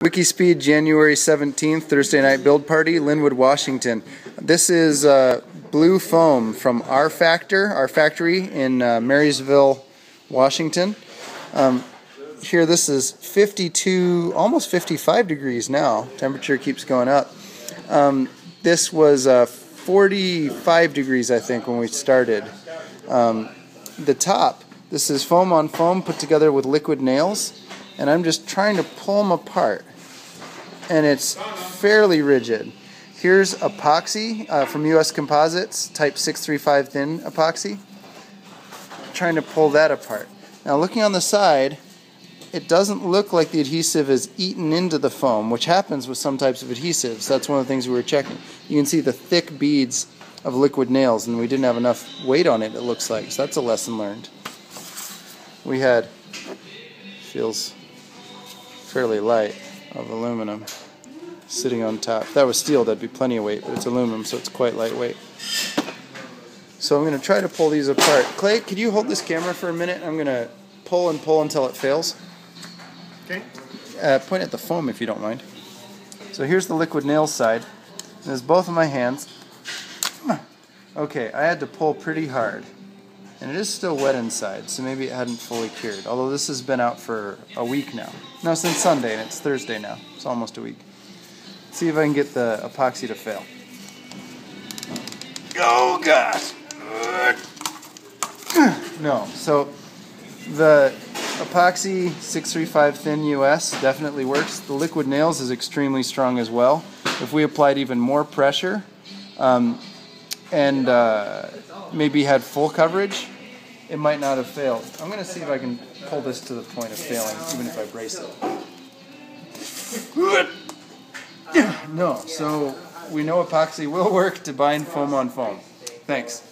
Wikispeed January 17th, Thursday night build party, Lynnwood, Washington. This is uh, blue foam from our factor, our factory in uh, Marysville, Washington. Um, here this is 52, almost 55 degrees now. Temperature keeps going up. Um, this was uh, 45 degrees, I think, when we started. Um, the top, this is foam on foam put together with liquid nails and I'm just trying to pull them apart and it's fairly rigid. Here's epoxy uh, from US Composites, type 635 thin epoxy. trying to pull that apart. Now looking on the side, it doesn't look like the adhesive is eaten into the foam, which happens with some types of adhesives. That's one of the things we were checking. You can see the thick beads of liquid nails, and we didn't have enough weight on it, it looks like. So that's a lesson learned. We had, feels fairly light of aluminum sitting on top. If that was steel, that'd be plenty of weight, but it's aluminum, so it's quite lightweight. So I'm going to try to pull these apart. Clay, could you hold this camera for a minute? I'm going to pull and pull until it fails. Okay. Uh, point at the foam if you don't mind. So here's the liquid nail side. There's both of my hands. Okay, I had to pull pretty hard. And it is still wet inside, so maybe it hadn't fully cured. Although this has been out for a week now. No, since Sunday, and it's Thursday now. It's almost a week. Let's see if I can get the epoxy to fail. Oh gosh! No, so the epoxy 635 thin US definitely works. The liquid nails is extremely strong as well. If we applied even more pressure um, and uh, maybe had full coverage, it might not have failed. I'm going to see if I can pull this to the point of failing, even if I brace it. No, so we know epoxy will work to bind foam on foam. Thanks.